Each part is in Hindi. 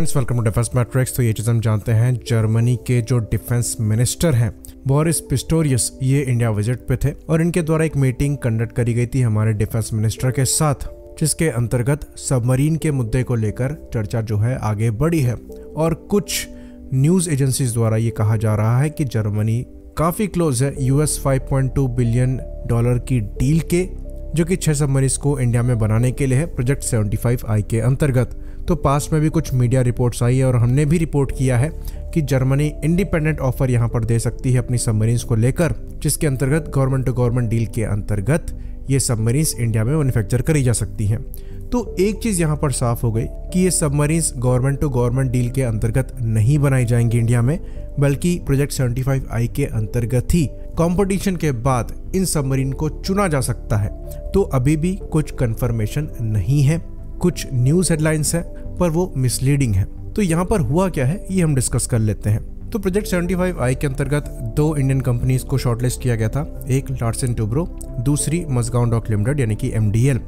Friends welcome to defence matrix तो ये चीज़ हम जानते हैं, जर्मनी के जो डिफेंस मिनिस्टर हैं बोरिस पिस्टोरियस, ये इंडिया विज़िट पे थे और इनके द्वारा एक मीटिंग कंडक्ट करी गई थी हमारे डिफेंस मिनिस्टर के साथ, जिसके अंतर्गत सबमरीन के मुद्दे को लेकर चर्चा जो है आगे बढ़ी है। और कुछ न्यूज़ एजेंसीज द्वारा ये कहा जा रहा है कि जर्मनी काफ़ी क्लोज है, यूएस 5.2 बिलियन डॉलर की डील के, जो कि छह सबमरीन को इंडिया में बनाने के लिए है, प्रोजेक्ट 75 आई के अंतर्गत। तो पास्ट में भी कुछ मीडिया रिपोर्ट्स आई है और हमने भी रिपोर्ट किया है कि जर्मनी इंडिपेंडेंट ऑफ़र यहाँ पर दे सकती है अपनी सबमरीन्स को लेकर, जिसके अंतर्गत गवर्नमेंट टू गवर्नमेंट डील के अंतर्गत ये सबमरीन्स इंडिया में मैन्युफैक्चर करी जा सकती हैं। तो एक चीज़ यहाँ पर साफ़ हो गई कि ये submarines government to government deal के अंतर्गत नहीं बनाई जाएँगी इंडिया में, बल्कि प्रोजेक्ट 75 आई के अंतर्गत ही कंपटीशन के बाद इन सबमरीन को चुना जा सकता है। तो अभी भी कुछ कंफर्मेशन नहीं है, कुछ न्यूज़ हेडलाइंस है पर वो मिसलीडिंग है। तो यहाँ पर हुआ क्या है, ये हम डिस्कस कर लेते हैं। तो प्रोजेक्ट 75 आई के अंतर्गत दो इंडियन कंपनीज़ को शॉर्टलिस्ट किया गया था, एक लार्सन टूब्रो दूसरी मजगांव डॉक लिमिटेड यानी कि एमडीएल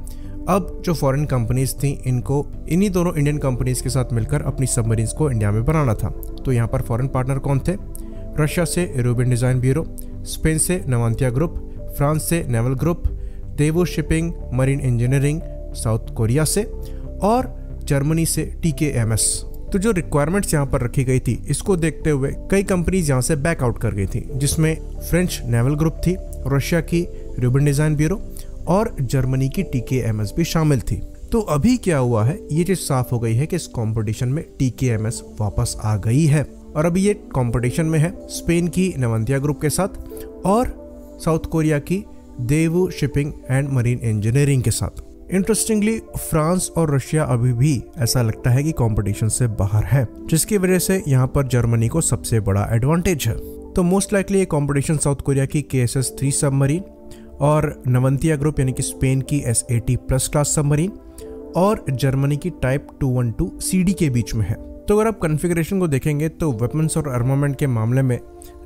अब जो फॉरेन कंपनीज़ थी, इनको, इन्हीं दोनों इंडियन कंपनीज़ के साथ मिलकर अपनी सबमरीन्स को इंडिया में बनाना था। तो यहाँ पर फॉरेन पार्टनर कौन थे? रशिया से रूबिन डिज़ाइन ब्यूरो स्पेन से नवांतिया ग्रुप फ्रांस से naval group Daewoo shipping marine engineering South Korea से, और जर्मनी से टी के एम एस तो जो रिक्वायरमेंट्स यहाँ पर रखी गई थी, इसको देखते हुए कई कंपनीज़ यहाँ से बैकआउट कर गई थी, जिसमें फ्रेंच नेवल ग्रुप थी रशिया की रूबिन डिज़ाइन ब्यूरो और जर्मनी की टी भी शामिल थी। तो अभी क्या हुआ है, ये चीज़ साफ़ हो गई है कि इस कंपटीशन में टी वापस आ गई है। और अभी ये कंपटीशन में है स्पेन की नवंतिया ग्रुप के साथ और साउथ कोरिया की Daewoo shipping and marine engineering के साथ। इंटरेस्टिंगली फ्रांस और रशिया अभी भी ऐसा लगता है कि कंपटीशन से बाहर है, जिसकी वजह से यहाँ पर जर्मनी को सबसे बड़ा एडवांटेज है। तो मोस्ट लाइकली ये कंपटीशन साउथ कोरिया की K S S three submarine और नवंतिया ग्रुप यानी कि स्पेन की S eighty plus class submarine और जर्मनी की type two one two C D के बीच में है। तो अगर आप कन्फिग्रेशन को देखेंगे तो वेपन्स और आर्मामेंट के मामले में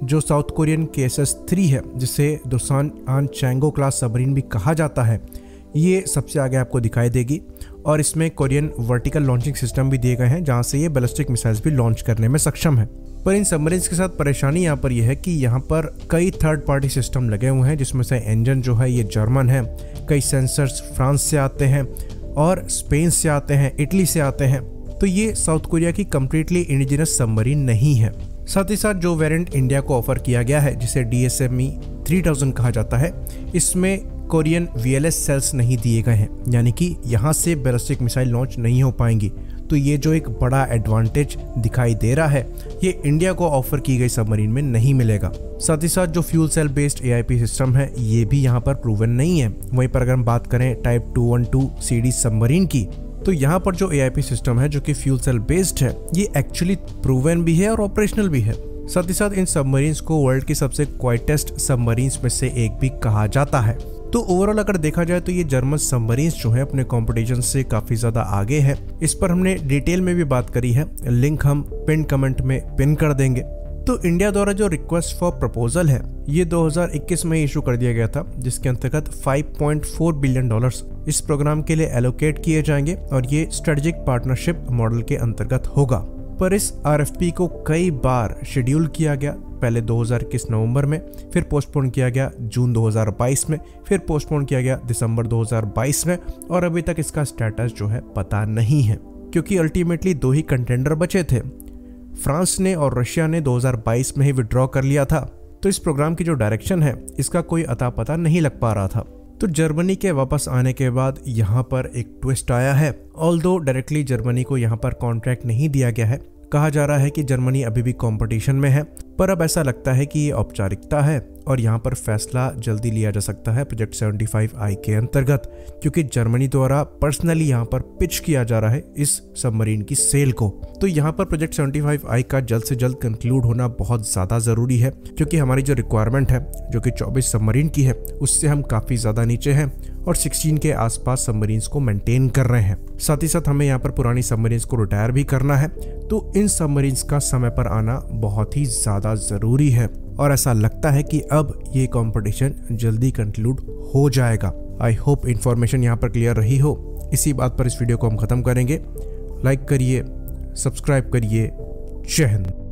जो South Korean K S S three है, जिसे दोसान आन चैंगो क्लास सबरीन भी कहा जाता है ये सबसे आगे आपको दिखाई देगी। और इसमें कोरियन वर्टिकल लॉन्चिंग सिस्टम भी दिए गए हैं, जहाँ से ये बैलिस्टिक मिसाइल्स भी लॉन्च करने में सक्षम है। पर इन सबमरीन्स के साथ परेशानी यहाँ पर यह है कि यहाँ पर कई थर्ड पार्टी सिस्टम लगे हुए हैं, जिसमें से इंजन जो है ये जर्मन है, कई सेंसर्स फ्रांस से आते हैं और स्पेन से आते हैं इटली से आते हैं। तो ये साउथ कोरिया की कम्प्लीटली इंडिजिनस सबमरीन नहीं है। साथ ही साथ जो वेरिएंट इंडिया को ऑफ़र किया गया है, जिसे D S M E three thousand कहा जाता है, इसमें कोरियन वीएलएस सेल्स नहीं दिए गए हैं, यानी कि यहाँ से बैलिस्टिक मिसाइल लॉन्च नहीं हो पाएँगी। तो ये जो एक बड़ा एडवांटेज दिखाई दे रहा है, ये इंडिया को ऑफ़र की गई सबमरीन में नहीं मिलेगा। साथ ही साथ जो fuel cell based AIP system है, ये भी यहाँ पर प्रूवन नहीं है। वहीं पर अगर हम बात करें type two one two submarine की तो यहाँ पर जो एआईपी सिस्टम है, जो कि फ्यूल सेल बेस्ड है, ये एक्चुअली प्रूवन भी है और ऑपरेशनल भी है। साथ ही साथ इन सबमरीन्स को वर्ल्ड की सबसे क्वाइटेस्ट सबमरीन्स में से एक भी कहा जाता है। तो ओवरऑल अगर देखा जाए तो ये जर्मन सबमरीन्स जो है अपने कंपटीशन से काफ़ी ज़्यादा आगे है। इस पर हमने डिटेल में भी बात करी है। लिंक हम पिन कमेंट में पिन कर देंगे। तो इंडिया द्वारा जो रिक्वेस्ट फॉर प्रपोजल है, ये 2021 में इशू कर दिया गया था, जिसके अंतर्गत 5.4 बिलियन डॉलर्स इस प्रोग्राम के लिए एलोकेट किए जाएँगे और ये स्ट्रेटेजिक पार्टनरशिप मॉडल के अंतर्गत होगा। पर इस आरएफपी को कई बार शेड्यूल किया गया पहले 2021 नवंबर में, फिर पोस्टपोन किया गया जून 2022 में, फिर पोस्टपोन किया गया दिसंबर 2022 में और अभी तक इसका स्टेटस जो है पता नहीं है, क्योंकि अल्टीमेटली दो ही कंटेंडर बचे थे। फ्रांस ने और रशिया ने 2022 में ही विड्रॉ कर लिया था। तो इस प्रोग्राम की जो डायरेक्शन है, इसका कोई अता पता नहीं लग पा रहा था। तो जर्मनी के वापस आने के बाद यहाँ पर एक ट्विस्ट आया है। ऑल डायरेक्टली जर्मनी को यहाँ पर कॉन्ट्रैक्ट नहीं दिया गया है, कहा जा रहा है कि जर्मनी अभी भी कंपटीशन में है। पर अब ऐसा लगता है कि ये औपचारिकता है और यहाँ पर फैसला जल्दी लिया जा सकता है प्रोजेक्ट 75 आई के अंतर्गत, क्योंकि जर्मनी द्वारा पर्सनली यहाँ पर पिच किया जा रहा है इस सबमरीन की सेल को। तो यहाँ पर प्रोजेक्ट 75 आई का जल्द से जल्द कंक्लूड होना बहुत ज़्यादा ज़रूरी है, क्योंकि हमारी जो रिक्वायरमेंट है, जो कि 24 सबमरीन की है, उससे हम काफ़ी ज़्यादा नीचे हैं और 16 के आसपास सबमरीन्स को मेंटेन कर रहे हैं। साथ ही साथ हमें यहाँ पर पुरानी सबमरीन्स को रिटायर भी करना है तो इन सबमरीन्स का समय पर आना बहुत ही ज़्यादा ज़रूरी है। और ऐसा लगता है कि अब ये कंपटीशन जल्दी कंक्लूड हो जाएगा। आई होप इन्फॉर्मेशन यहाँ पर क्लियर रही हो। इसी बात पर इस वीडियो को हम खत्म करेंगे। लाइक करिए सब्सक्राइब करिए। जय हिंद।